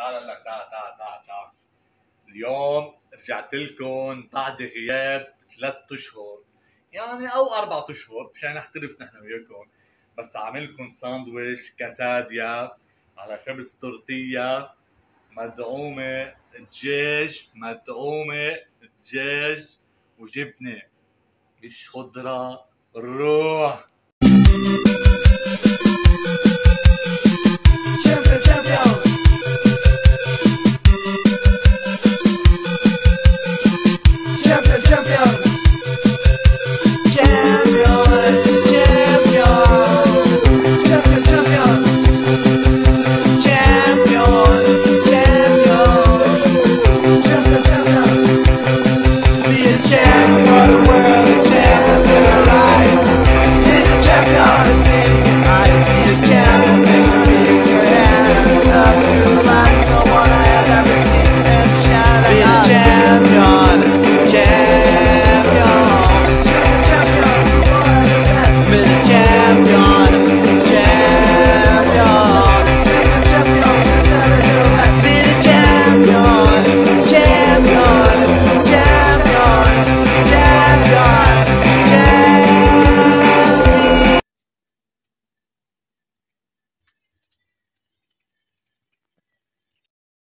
تعال لك تعال تعال تعال تعال. اليوم رجعت لكم بعد غياب ثلاث أشهر. يعني أو أربع أشهر مشان نحترف نحن وياكم. بس عاملكم ساندويش كاساديا على خبز تورتيا مدعومة دجاج مدعومة دجاج وجبنة. مش خضرة روح.